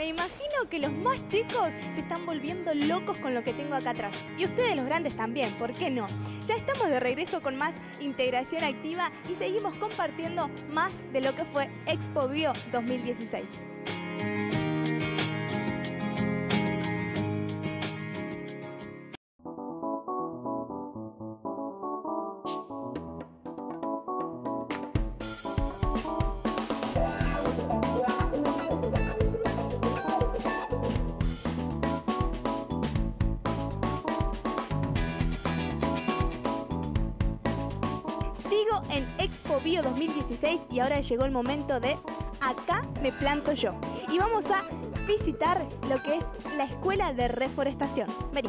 Me imagino que los más chicos se están volviendo locos con lo que tengo acá atrás. Y ustedes los grandes también, ¿por qué no? Ya estamos de regreso con más integración activa y seguimos compartiendo más de lo que fue Expo Bio 2016. Llegó el momento de Acá me planto yo. Y vamos a visitar lo que es la Escuela de Reforestación. Vení.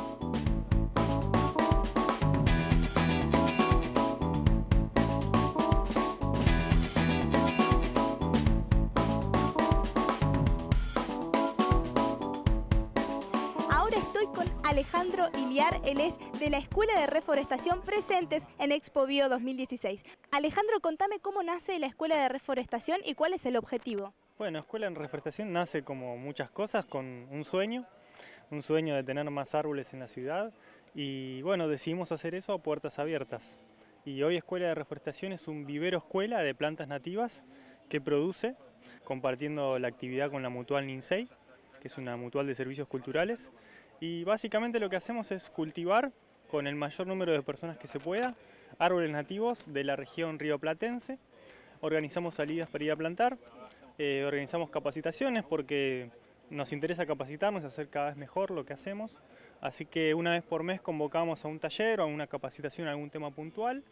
De la Escuela de Reforestación presentes en Expo Bio 2016. Alejandro, contame cómo nace la Escuela de Reforestación y cuál es el objetivo. Bueno, Escuela en Reforestación nace como muchas cosas con un sueño, un sueño de tener más árboles en la ciudad y bueno, decidimos hacer eso a puertas abiertas. Y hoy Escuela de Reforestación es un vivero escuela de plantas nativas que produce, compartiendo la actividad con la Mutual Ninsei, que es una mutual de servicios culturales. Y básicamente lo que hacemos es cultivar con el mayor número de personas que se pueda árboles nativos de la región rioplatense. Organizamos salidas para ir a plantar, eh, organizamos capacitaciones porque nos interesa capacitarnos y hacer cada vez mejor lo que hacemos. Así que una vez por mes convocamos a un taller o a una capacitación a algún tema puntual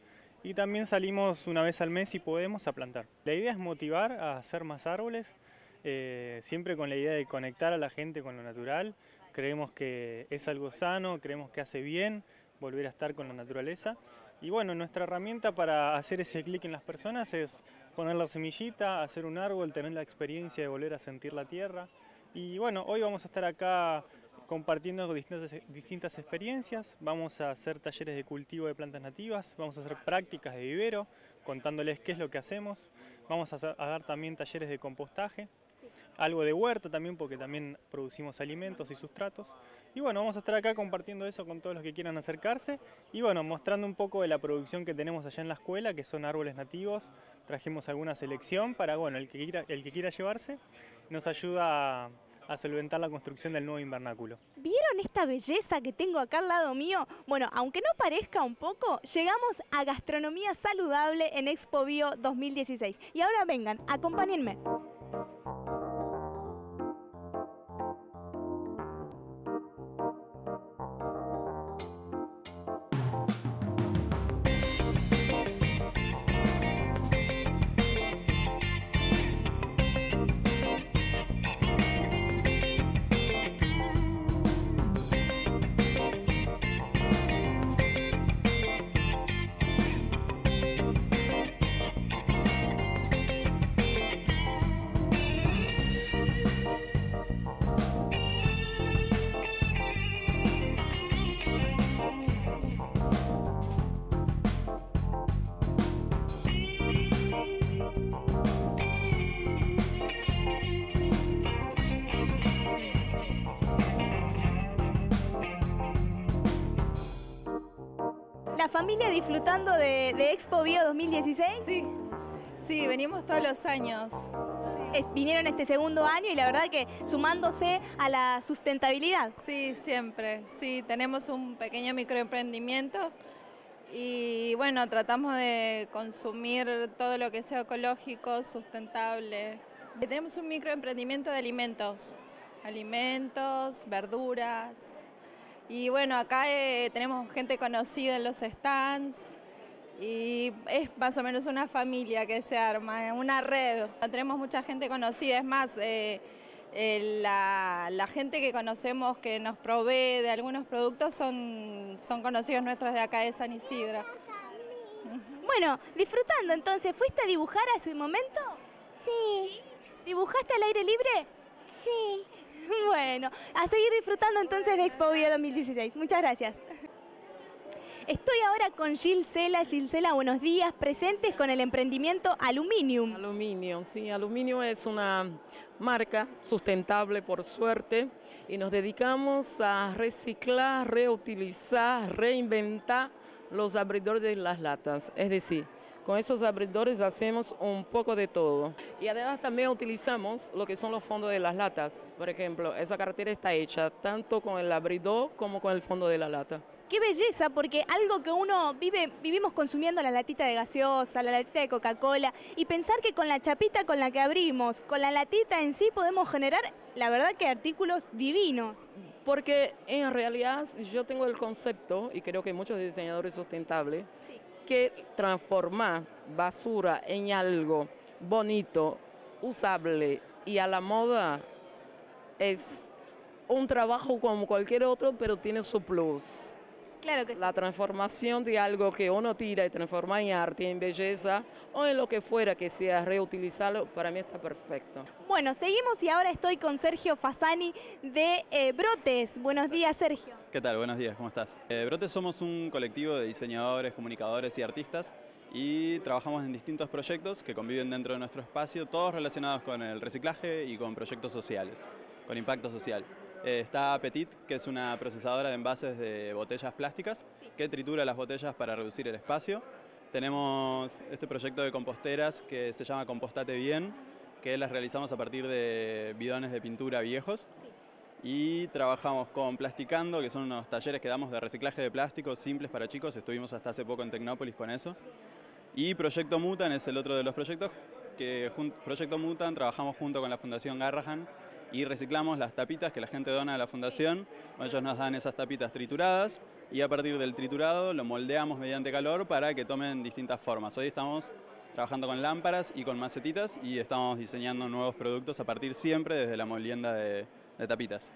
y también salimos una vez al mes si podemos a plantar. La idea es motivar a hacer más árboles, eh, siempre con la idea de conectar a la gente con lo natural. Creemos que es algo sano, creemos que hace bien volver a estar con la naturaleza. Y bueno, nuestra herramienta para hacer ese clic en las personas es poner la semillita, hacer un árbol, tener la experiencia de volver a sentir la tierra. Y bueno, hoy vamos a estar acá compartiendo distintas, distintas experiencias, vamos a hacer talleres de cultivo de plantas nativas, vamos a hacer prácticas de vivero, contándoles qué es lo que hacemos, vamos a, hacer- a dar también talleres de compostaje, algo de huerta también porque también producimos alimentos y sustratos. Y bueno, vamos a estar acá compartiendo eso con todos los que quieran acercarse y bueno, mostrando un poco de la producción que tenemos allá en la escuela, que son árboles nativos. Trajimos alguna selección para, bueno, el que quiera, el que quiera llevarse, nos ayuda a, a solventar la construcción del nuevo invernáculo. ¿Vieron esta belleza que tengo acá al lado mío? Bueno, aunque no parezca un poco, llegamos a gastronomía saludable en Expo Bio 2016. Y ahora vengan, acompáñenme. Familia disfrutando de, de Expo Bio 2016. Sí, sí, venimos todos los años. Sí. Eh, Vinieron este segundo año y la verdad que sumándose a la sustentabilidad. Sí, siempre. Sí, tenemos un pequeño microemprendimiento y bueno, tratamos de consumir todo lo que sea ecológico, sustentable. Tenemos un microemprendimiento de alimentos, alimentos, verduras. Y bueno, acá eh, tenemos gente conocida en los stands y es más o menos una familia que se arma, una red. Tenemos mucha gente conocida, es más, eh, eh, la, la gente que conocemos que nos provee de algunos productos son, son conocidos nuestros de acá de San Isidro. Bueno, disfrutando entonces, ¿fuiste a dibujar hace un momento? Sí, ¿Dibujaste al aire libre? sí. Bueno, a seguir disfrutando entonces de Expo Bio 2016. Muchas gracias. Estoy ahora con Gilcela. Gilcela, buenos días. Presentes con el emprendimiento Aluminium. Aluminio, sí, Aluminio es una marca sustentable por suerte y nos dedicamos a reciclar, reutilizar, reinventar los abridores de las latas. Es decir, con esos abridores hacemos un poco de todo. Y además también utilizamos lo que son los fondos de las latas. Por ejemplo, esa cartera está hecha tanto con el abridor como con el fondo de la lata. Qué belleza, porque algo que uno vive, vivimos consumiendo la latita de gaseosa, la latita de Coca-Cola, y pensar que con la chapita con la que abrimos, con la latita en sí, podemos generar, la verdad, que artículos divinos. Porque en realidad yo tengo el concepto, y creo que muchos diseñadores sustentables, que transformar basura en algo bonito, usable y a la moda es un trabajo como cualquier otro, pero tiene su plus. Claro que sí. La transformación de algo que uno tira y transforma en arte, en belleza o en lo que fuera que sea reutilizarlo, para mí está perfecto. Bueno, seguimos y ahora estoy con Sergio Fasani de eh, Brotes. Buenos días, Sergio. ¿Qué tal? Buenos días, ¿cómo estás? Eh, Brotes somos un colectivo de diseñadores, comunicadores y artistas y trabajamos en distintos proyectos que conviven dentro de nuestro espacio, todos relacionados con el reciclaje y con proyectos sociales, con impacto social. Eh, está Petit, que es una procesadora de envases de botellas plásticas que tritura las botellas para reducir el espacio. Tenemos este proyecto de composteras que se llama Compostate Bien, que las realizamos a partir de bidones de pintura viejos. Y trabajamos con Plasticando, que son unos talleres que damos de reciclaje de plásticos simples para chicos. Estuvimos hasta hace poco en Tecnópolis con eso. Y Proyecto Mutan es el otro de los proyectos que Proyecto Mutan trabajamos junto con la Fundación Garrahan y reciclamos las tapitas que la gente dona a la fundación. Ellos nos dan esas tapitas trituradas y a partir del triturado lo moldeamos mediante calor para que tomen distintas formas. Hoy estamos trabajando con lámparas y con macetitas y estamos diseñando nuevos productos a partir siempre desde la molienda de, de tapitas.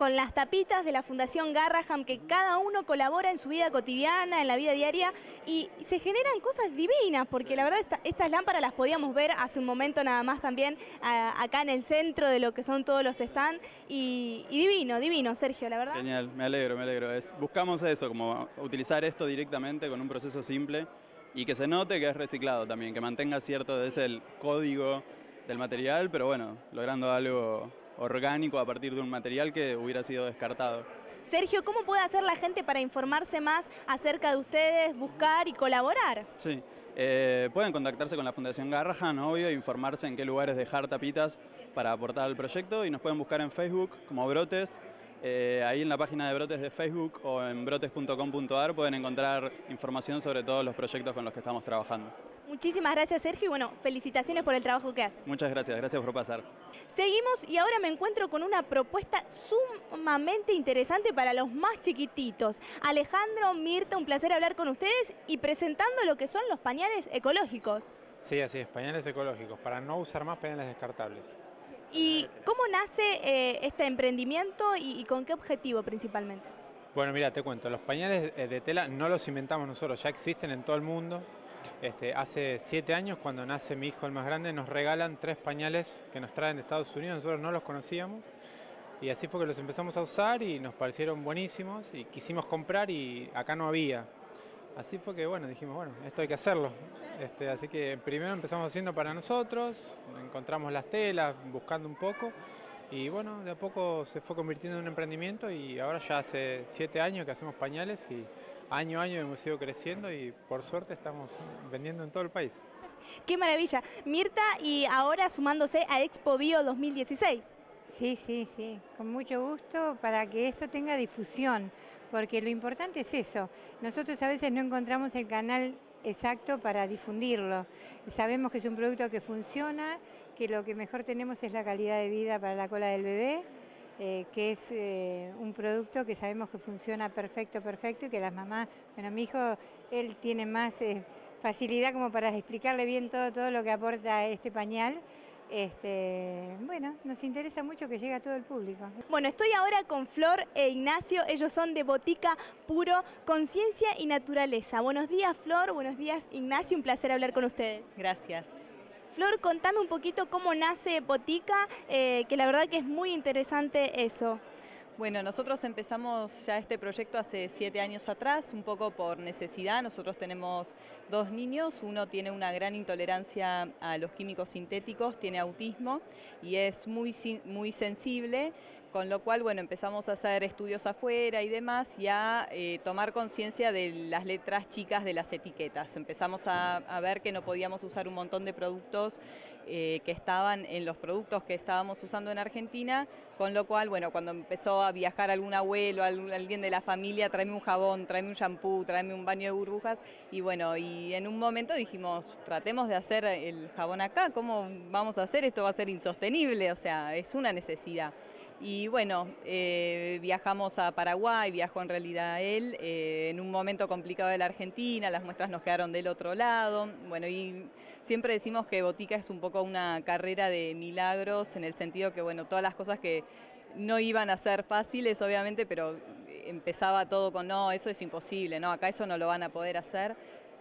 Con las tapitas de la Fundación Garraham, que cada uno colabora en su vida cotidiana, en la vida diaria, y se generan cosas divinas, porque la verdad esta- estas lámparas las podíamos ver hace un momento nada más también acá en el centro de lo que son todos los stands, y, divino, divino, Sergio, la verdad. Genial, me alegro, me alegro. Buscamos eso, como utilizar esto directamente con un proceso simple y que se note que es reciclado también, que mantenga cierto, es el código del material, pero bueno, logrando algo orgánico a partir de un material que hubiera sido descartado. Sergio, ¿cómo puede hacer la gente para informarse más acerca de ustedes, buscar y colaborar? Sí, eh, pueden contactarse con la Fundación Garrahan, obvio, e informarse en qué lugares dejar tapitas para aportar al proyecto y nos pueden buscar en Facebook como Brotes. Eh, ahí en la página de Brotes de Facebook o en brotes.com.ar pueden encontrar información sobre todos los proyectos con los que estamos trabajando. Muchísimas gracias, Sergio, y bueno, felicitaciones por el trabajo que hace. Muchas gracias, gracias por pasar. Seguimos y ahora me encuentro con una propuesta sumamente interesante para los más chiquititos. Alejandro, Mirta, un placer hablar con ustedes y presentando lo que son los pañales ecológicos. Sí, así es, pañales ecológicos, para no usar más pañales descartables. ¿Y cómo nace eh, este emprendimiento y, y con qué objetivo principalmente? Bueno, mira, te cuento, los pañales eh, de tela no los inventamos nosotros, ya existen en todo el mundo. Este, hace siete años, cuando nace mi hijo el más grande, nos regalan tres pañales que nos traen de Estados Unidos, nosotros no los conocíamos. Y así fue que los empezamos a usar y nos parecieron buenísimos y quisimos comprar y acá no había. Así fue que bueno, dijimos, bueno, esto hay que hacerlo. Este, así que primero empezamos haciendo para nosotros, encontramos las telas, buscando un poco. Y bueno, de a poco se fue convirtiendo en un emprendimiento y ahora ya hace siete años que hacemos pañales y año a año hemos ido creciendo y por suerte estamos vendiendo en todo el país. ¡Qué maravilla! Mirta, y ahora sumándose a Expo Bio 2016. Sí, sí, sí, con mucho gusto para que esto tenga difusión, porque lo importante es eso. Nosotros a veces no encontramos el canal exacto para difundirlo. Sabemos que es un producto que funciona, que lo que mejor tenemos es la calidad de vida para la cola del bebé, eh, que es eh, un producto que sabemos que funciona perfecto, perfecto, y que las mamás, bueno, mi hijo, él tiene más eh, facilidad como para explicarle bien todo, todo lo que aporta este pañal. Este, bueno, nos interesa mucho que llegue a todo el público. Bueno, estoy ahora con Flor e Ignacio, ellos son de Botica Puro, Conciencia y Naturaleza. Buenos días Flor, buenos días Ignacio, un placer hablar con ustedes. Gracias. Flor, contame un poquito cómo nace Botica, eh, que la verdad que es muy interesante eso. Bueno, nosotros empezamos ya este proyecto hace siete años atrás, un poco por necesidad. Nosotros tenemos dos niños, uno tiene una gran intolerancia a los químicos sintéticos, tiene autismo y es muy, muy sensible con lo cual, bueno, empezamos a hacer estudios afuera y demás y a eh, tomar conciencia de las letras chicas de las etiquetas. Empezamos a, ver que no podíamos usar un montón de productos eh, que estaban en los productos que estábamos usando en Argentina, con lo cual, bueno, cuando empezó a viajar algún abuelo, alguien de la familia, tráeme un jabón, tráeme un shampoo, tráeme un baño de burbujas, y bueno, y en un momento dijimos, tratemos de hacer el jabón acá, ¿cómo vamos a hacer? Esto va a ser insostenible, o sea, es una necesidad. Y bueno, eh, viajamos a Paraguay, viajó en realidad él, eh, en un momento complicado de la Argentina, las muestras nos quedaron del otro lado. Bueno, y siempre decimos que Botica es un poco una carrera de milagros, en el sentido que, bueno, todas las cosas que no iban a ser fáciles, obviamente, pero empezaba todo con, no, eso es imposible, ¿no? Acá eso no lo van a poder hacer.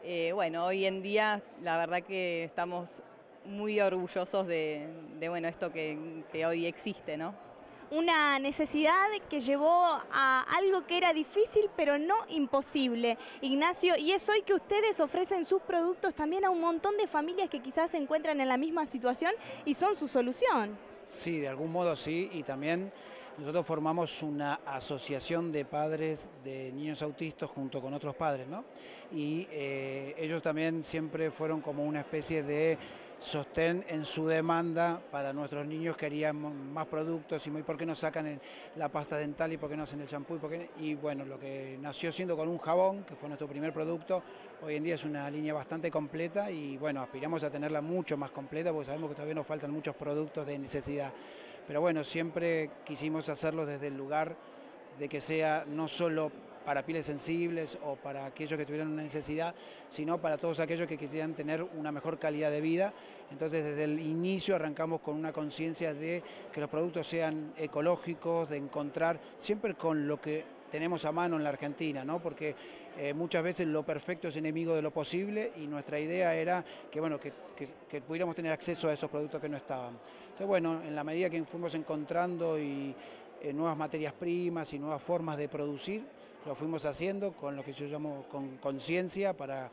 Eh, bueno, hoy en día la verdad que estamos muy orgullosos de, bueno, esto que, que hoy existe, ¿no? Una necesidad que llevó a algo que era difícil pero no imposible, Ignacio, y es hoy que ustedes ofrecen sus productos también a un montón de familias que quizás se encuentran en la misma situación y son su solución. Sí, de algún modo sí, y también nosotros formamos una asociación de padres de niños autistas junto con otros padres, ¿no? Y eh, ellos también siempre fueron como una especie de sostén en su demanda. Para nuestros niños querían más productos y por qué no sacan la pasta dental y por qué no hacen el champú y, y bueno, lo que nació siendo con un jabón, que fue nuestro primer producto, hoy en día es una línea bastante completa y bueno, aspiramos a tenerla mucho más completa porque sabemos que todavía nos faltan muchos productos de necesidad. Pero bueno, siempre quisimos hacerlo desde el lugar de que sea no solo para pieles sensibles o para aquellos que tuvieran una necesidad, sino para todos aquellos que quisieran tener una mejor calidad de vida. Entonces desde el inicio arrancamos con una conciencia de que los productos sean ecológicos, de encontrar siempre con lo que tenemos a mano en la Argentina, ¿no? porque eh, muchas veces lo perfecto es enemigo de lo posible y nuestra idea era que, bueno, que, pudiéramos tener acceso a esos productos que no estaban. Entonces, bueno, en la medida que fuimos encontrando y, eh, nuevas materias primas y nuevas formas de producir, lo fuimos haciendo con lo que yo llamo con conciencia para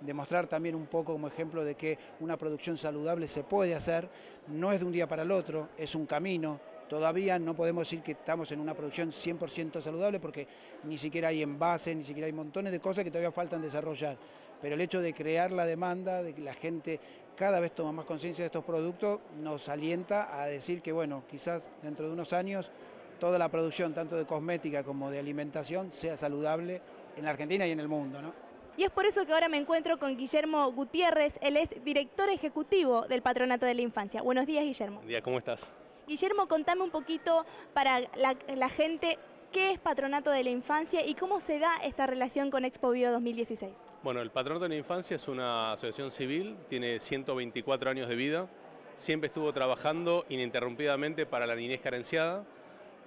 demostrar también un poco como ejemplo de que una producción saludable se puede hacer, no es de un día para el otro, es un camino. Todavía no podemos decir que estamos en una producción 100% saludable porque ni siquiera hay envases, ni siquiera hay montones de cosas que todavía faltan desarrollar. Pero el hecho de crear la demanda, de que la gente cada vez toma más conciencia de estos productos, nos alienta a decir que, bueno, quizás dentro de unos años toda la producción, tanto de cosmética como de alimentación, sea saludable en la Argentina y en el mundo. ¿no? Y es por eso que ahora me encuentro con Guillermo Gutiérrez, él es director ejecutivo del Patronato de la Infancia. Buenos días, Guillermo. Buen día, ¿cómo estás? Guillermo, contame un poquito para la, gente qué es Patronato de la Infancia y cómo se da esta relación con Expo Bio 2016. Bueno, el Patronato de la Infancia es una asociación civil, tiene 124 años de vida, siempre estuvo trabajando ininterrumpidamente para la niñez carenciada,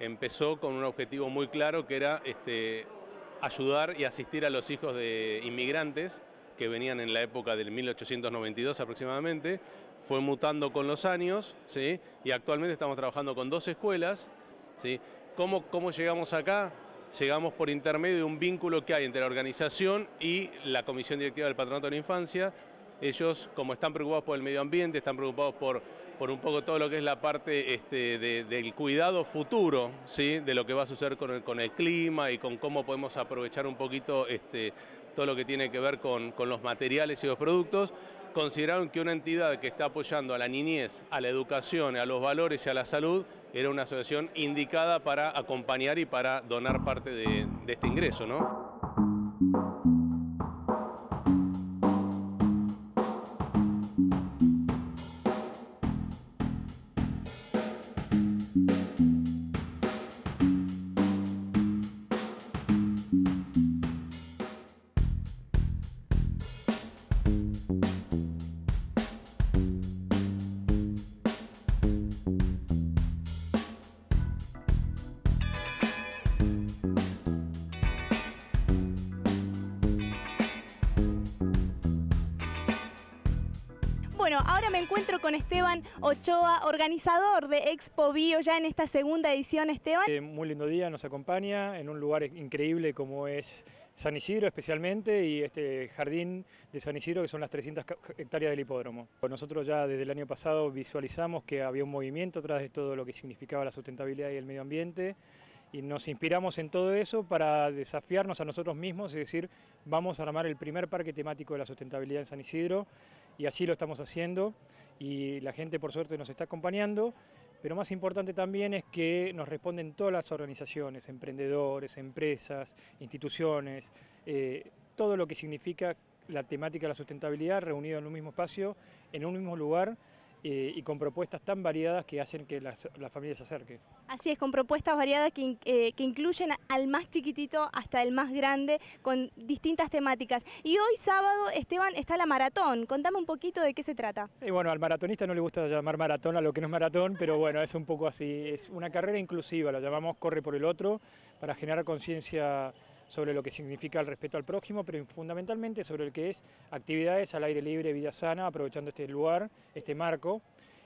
empezó con un objetivo muy claro que era este, ayudar y asistir a los hijos de inmigrantes que venían en la época del 1892 aproximadamente, fue mutando con los años ¿sí? y actualmente estamos trabajando con dos escuelas. ¿sí? ¿Cómo, ¿Cómo llegamos acá? Llegamos por intermedio de un vínculo que hay entre la organización y la Comisión Directiva del Patronato de la Infancia. Ellos, como están preocupados por el medio ambiente, están preocupados por por un poco todo lo que es la parte este, del cuidado futuro, ¿sí? de lo que va a suceder con el, con el clima y con cómo podemos aprovechar un poquito este, todo lo que tiene que ver con, los materiales y los productos, consideraron que una entidad que está apoyando a la niñez, a la educación, a los valores y a la salud, era una asociación indicada para acompañar y para donar parte de, de este ingreso. ¿no? Bueno, ahora me encuentro con Esteban Ochoa, organizador de Expo Bio, ya en esta segunda edición, Esteban. Eh, muy lindo día, nos acompaña en un lugar increíble como es San Isidro especialmente y este jardín de San Isidro que son las 300 hectáreas del hipódromo. Nosotros ya desde el año pasado visualizamos que había un movimiento tras de todo lo que significaba la sustentabilidad y el medio ambiente y nos inspiramos en todo eso para desafiarnos a nosotros mismos, es decir, vamos a armar el primer parque temático de la sustentabilidad en San Isidro y así lo estamos haciendo y la gente por suerte nos está acompañando, pero más importante también es que nos responden todas las organizaciones, emprendedores, empresas, instituciones, eh, todo lo que significa la temática de la sustentabilidad reunido en un mismo espacio, en un mismo lugar eh, y con propuestas tan variadas que hacen que las, familias se acerquen. Así es, con propuestas variadas que, eh, que, incluyen al más chiquitito hasta el más grande, con distintas temáticas. Y hoy sábado, Esteban, está la maratón. Contame un poquito de qué se trata. Y bueno, al maratonista no le gusta llamar maratón a lo que no es maratón, pero bueno, es un poco así. Es una carrera inclusiva, la llamamos Corre por el Otro, para generar conciencia sobre lo que significa el respeto al prójimo, pero fundamentalmente sobre el que es actividades al aire libre, vida sana, aprovechando este lugar, este marco,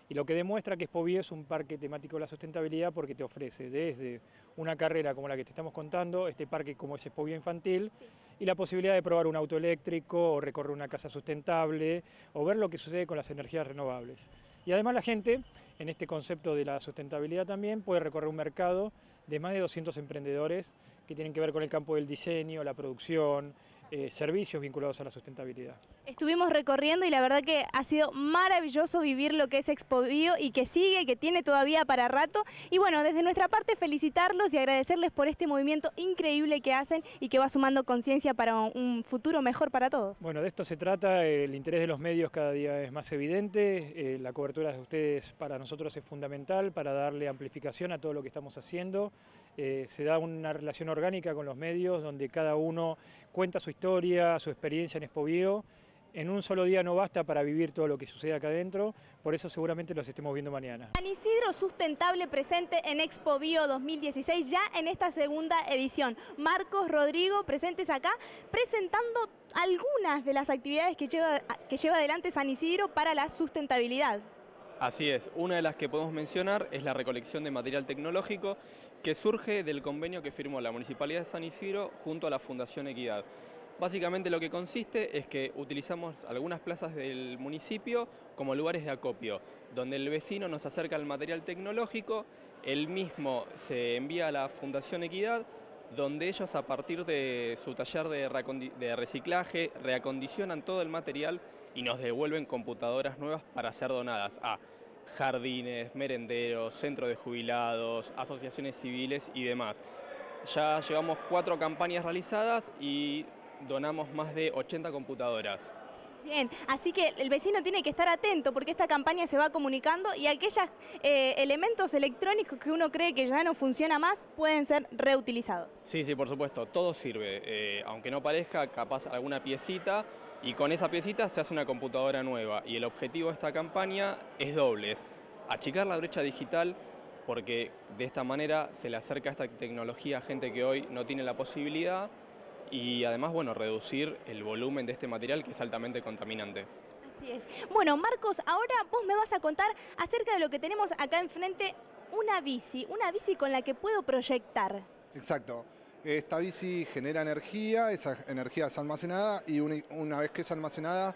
y lo que demuestra que Expovía es un parque temático de la sustentabilidad porque te ofrece desde una carrera como la que te estamos contando, este parque como es Expovía Infantil, y la posibilidad de probar un auto eléctrico o recorrer una casa sustentable o ver lo que sucede con las energías renovables. Y además la gente, en este concepto de la sustentabilidad también, puede recorrer un mercado de más de 200 emprendedores que tienen que ver con el campo del diseño, la producción, eh, servicios vinculados a la sustentabilidad. Estuvimos recorriendo y la verdad que ha sido maravilloso vivir lo que es Expo Bio y que sigue, que tiene todavía para rato. Y bueno, desde nuestra parte felicitarlos y agradecerles por este movimiento increíble que hacen y que va sumando conciencia para un futuro mejor para todos. Bueno, de esto se trata, el interés de los medios cada día es más evidente, eh, la cobertura de ustedes para nosotros es fundamental para darle amplificación a todo lo que estamos haciendo. Eh, se da una relación orgánica con los medios donde cada uno cuenta su historia, su experiencia en Expovio. En un solo día no basta para vivir todo lo que sucede acá adentro, por eso seguramente los estemos viendo mañana. San Isidro Sustentable presente en Expo Bio 2016, ya en esta segunda edición. Marcos, Rodrigo, presentes acá, presentando algunas de las actividades que lleva, que lleva adelante San Isidro para la sustentabilidad. Así es, una de las que podemos mencionar es la recolección de material tecnológico que surge del convenio que firmó la Municipalidad de San Isidro junto a la Fundación Equidad. Básicamente lo que consiste es que utilizamos algunas plazas del municipio como lugares de acopio, donde el vecino nos acerca el material tecnológico, el mismo se envía a la Fundación Equidad, donde ellos a partir de su taller de reciclaje reacondicionan todo el material y nos devuelven computadoras nuevas para ser donadas a jardines, merenderos, centros de jubilados, asociaciones civiles y demás. Ya llevamos cuatro campañas realizadas y donamos más de 80 computadoras. Bien, así que el vecino tiene que estar atento porque esta campaña se va comunicando y aquellos eh, elementos electrónicos que uno cree que ya no funciona más pueden ser reutilizados. Sí, sí, por supuesto, todo sirve. Eh, aunque no parezca, capaz alguna piecita y con esa piecita se hace una computadora nueva y el objetivo de esta campaña es doble, es achicar la brecha digital porque de esta manera se le acerca esta tecnología a gente que hoy no tiene la posibilidad y además, bueno, reducir el volumen de este material que es altamente contaminante. Así es. Bueno, Marcos, ahora vos me vas a contar acerca de lo que tenemos acá enfrente, una bici, una bici con la que puedo proyectar. Exacto. Esta bici genera energía, esa energía es almacenada y una vez que es almacenada,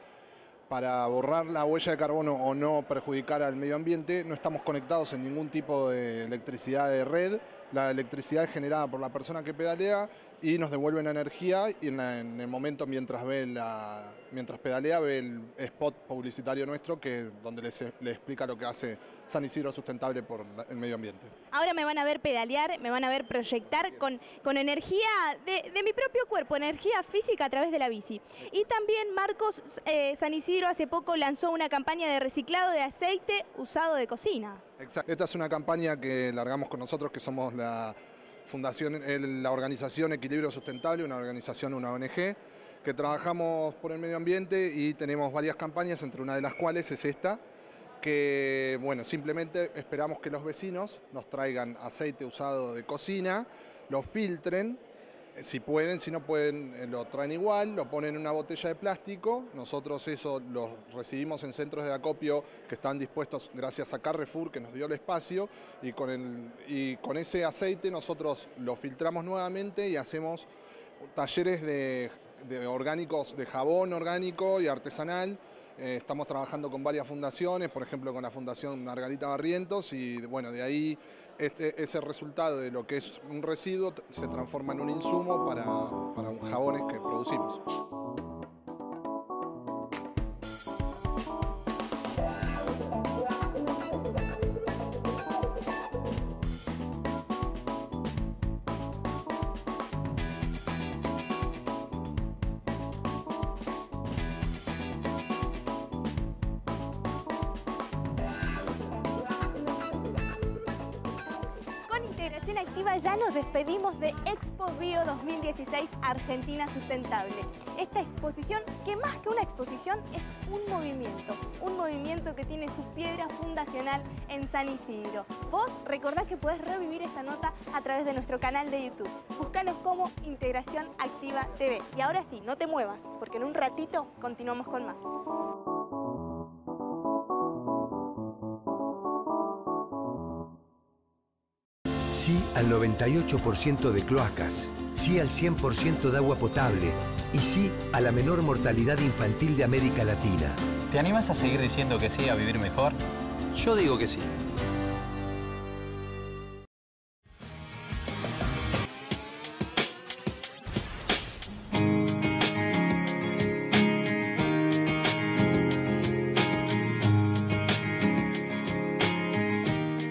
para borrar la huella de carbono o no perjudicar al medio ambiente, no estamos conectados en ningún tipo de electricidad de red. La electricidad es generada por la persona que pedalea y nos devuelven energía y en, el momento mientras ve la, mientras pedalea ve el spot publicitario nuestro que donde le explica lo que hace San Isidro Sustentable por el medio ambiente. Ahora me van a ver pedalear, me van a ver proyectar con, con energía de, mi propio cuerpo, energía física a través de la bici. Y también Marcos eh, San Isidro hace poco lanzó una campaña de reciclado de aceite usado de cocina. Exacto. Esta es una campaña que largamos con nosotros que somos la fundación, la organización Equilibrio Sustentable, una organización, una ONG, que trabajamos por el medio ambiente y tenemos varias campañas, entre una de las cuales es esta, que bueno, simplemente esperamos que los vecinos nos traigan aceite usado de cocina, lo filtren, si pueden, si no pueden, eh, lo traen igual, lo ponen en una botella de plástico. Nosotros eso lo recibimos en centros de acopio que están dispuestos, gracias a Carrefour, que nos dio el espacio, y con, el, y con ese aceite nosotros lo filtramos nuevamente y hacemos talleres de, de orgánicos, de jabón orgánico y artesanal. Eh, estamos trabajando con varias fundaciones, por ejemplo con la Fundación Margarita Barrientos, y bueno, de ahí este, ese resultado de lo que es un residuo se transforma en un insumo para, para jabones que producimos. Argentina Sustentable. Esta exposición, que más que una exposición, es un movimiento. Un movimiento que tiene su piedra fundacional en San Isidro. Vos recordá que podés revivir esta nota a través de nuestro canal de YouTube. Búscanos como Integración Activa TV. Y ahora sí, no te muevas, porque en un ratito continuamos con más. Sí al 98% de cloacas, sí al 100% de agua potable y sí a la menor mortalidad infantil de América Latina. ¿Te animas a seguir diciendo que sí a vivir mejor? Yo digo que sí.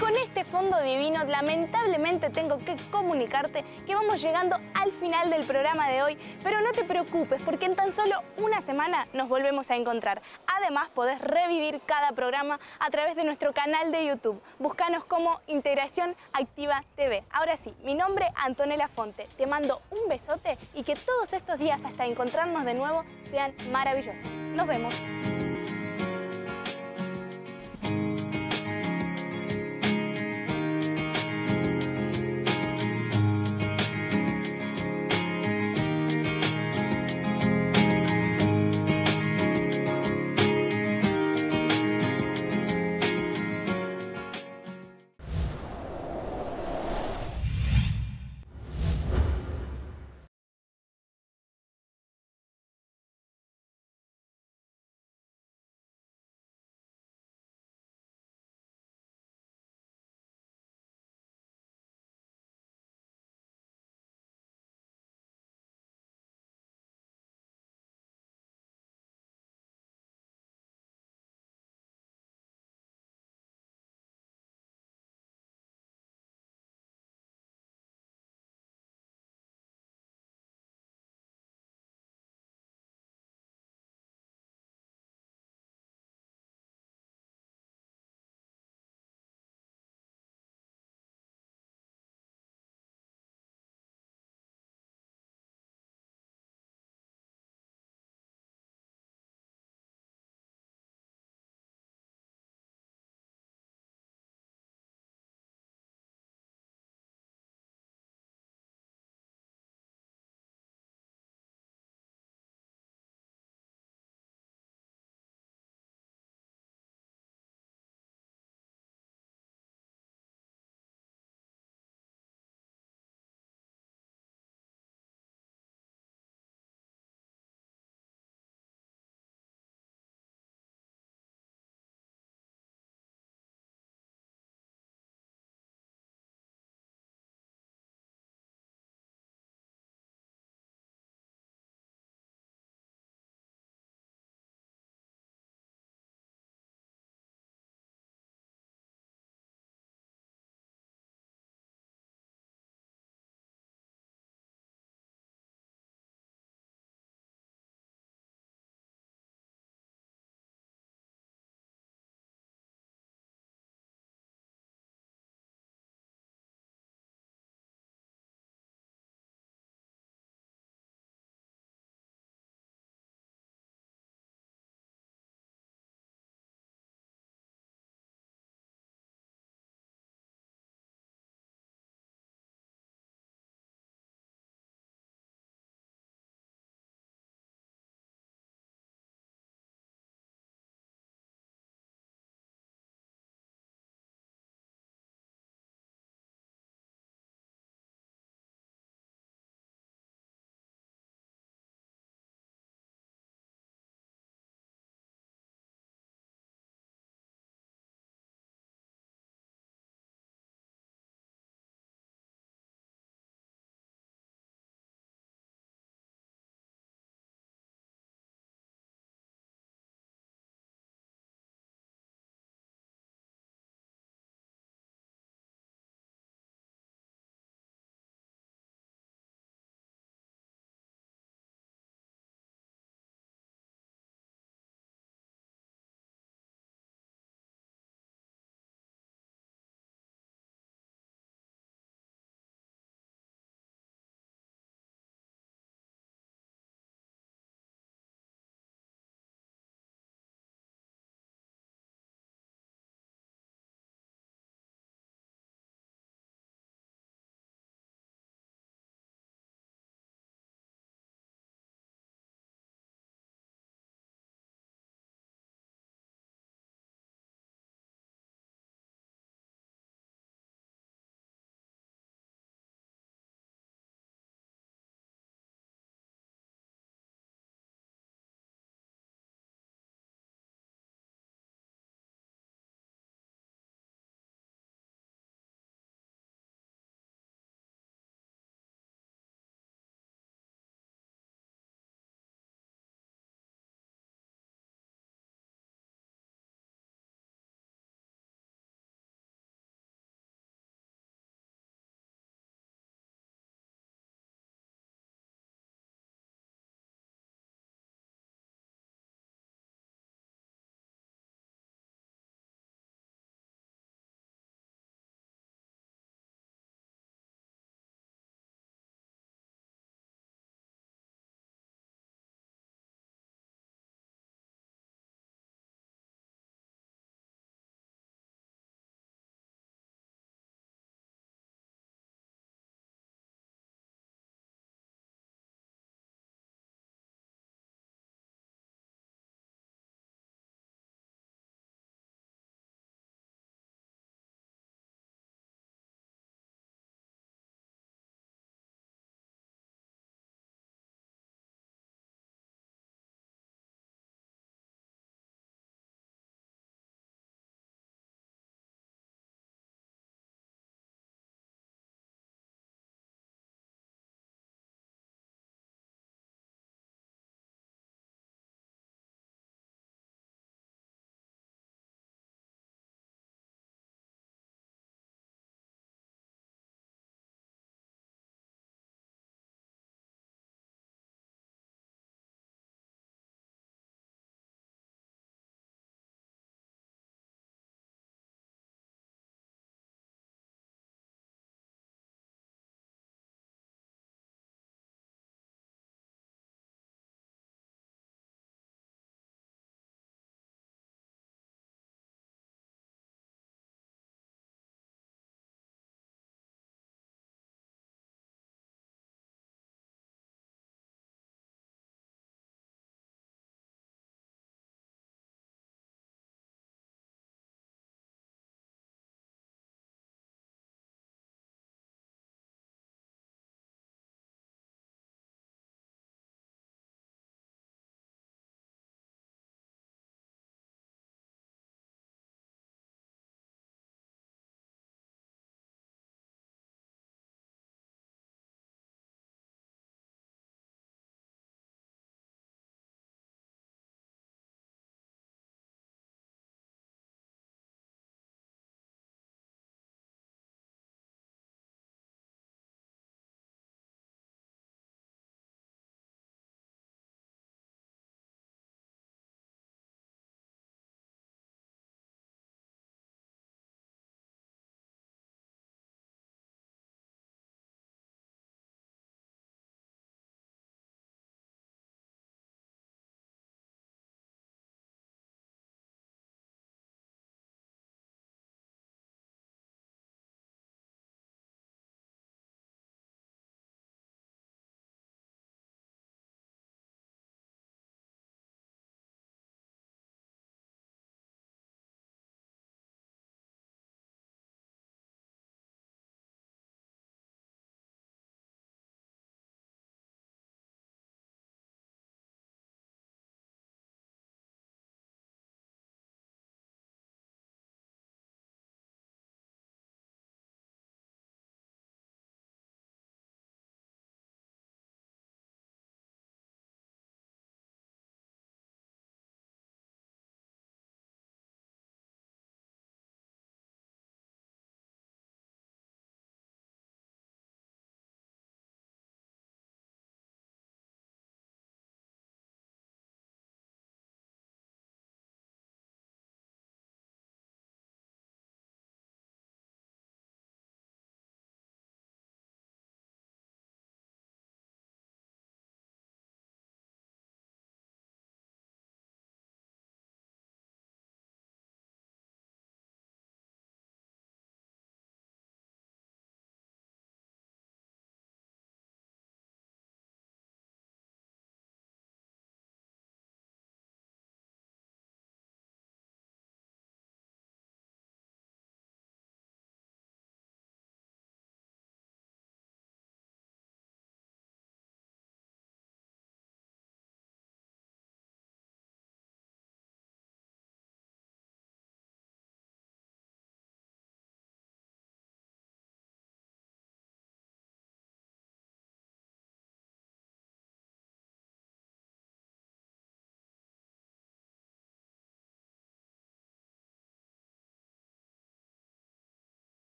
Con este fondo divino, lamentablemente tengo que comunicarte vamos llegando al final del programa de hoy, pero no te preocupes porque en tan solo una semana nos volvemos a encontrar. Además, podés revivir cada programa a través de nuestro canal de YouTube. Búscanos como Integración Activa TV. Ahora sí, mi nombre es Antonella Fonte. Te mando un besote y que todos estos días hasta encontrarnos de nuevo sean maravillosos. Nos vemos.